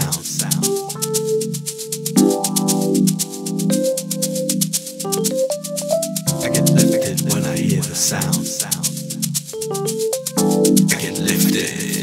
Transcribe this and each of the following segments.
sound. I get lifted when I hear the sound. I get lifted.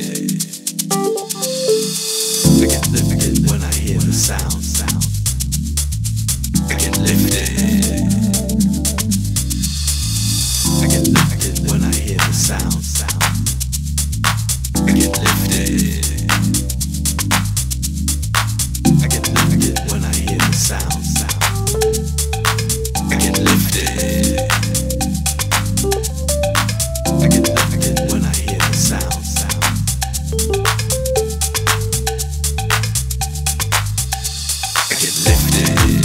get lifted.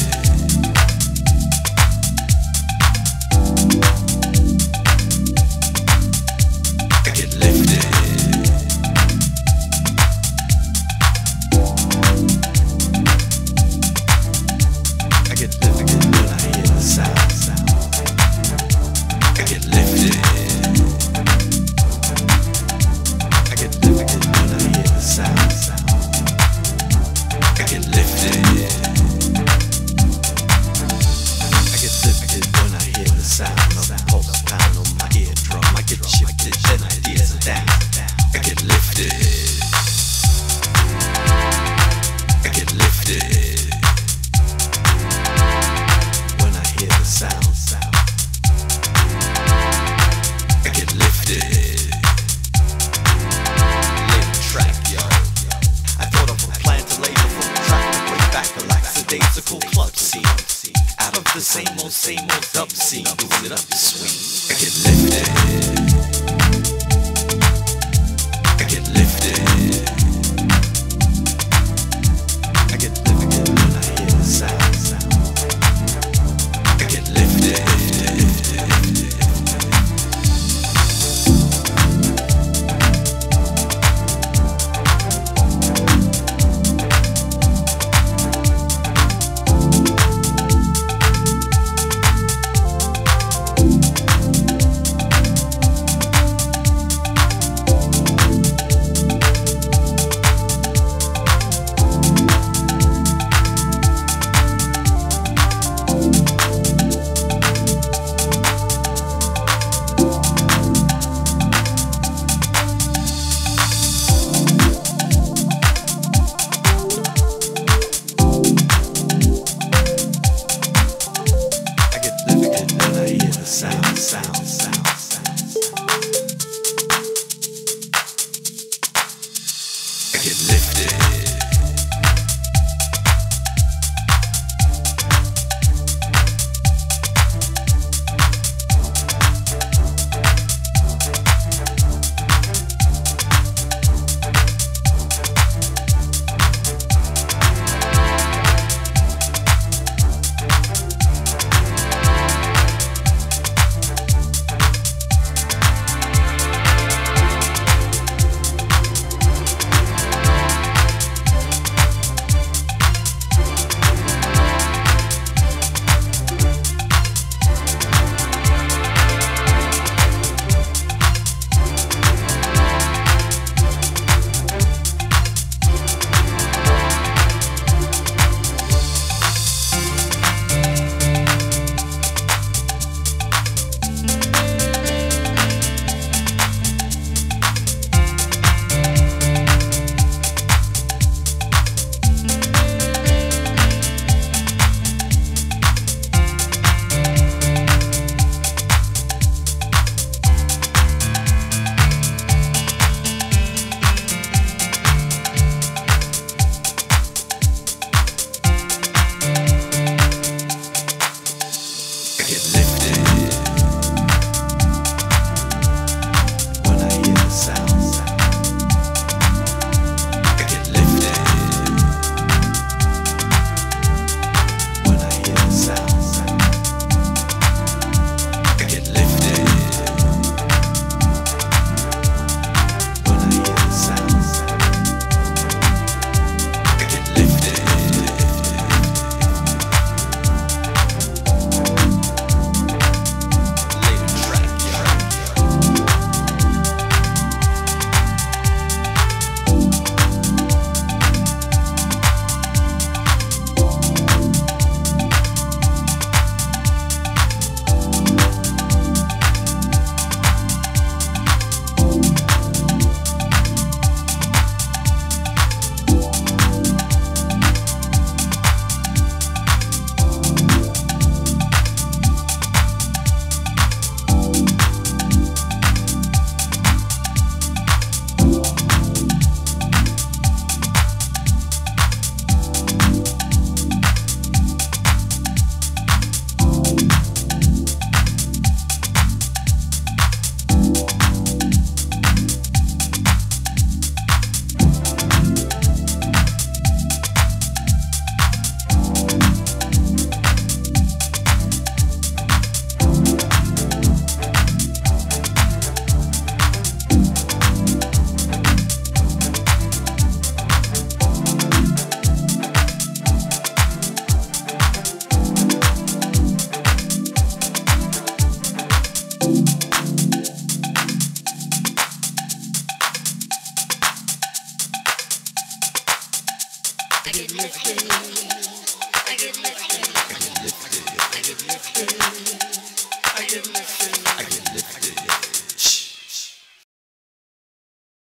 sound. I get lifted. Track. I thought of a plan to track to bring back club scene. Out of the same old, same old dub scene, moving it up. I get lifted. I get lifted. sound, sound. I get lifted.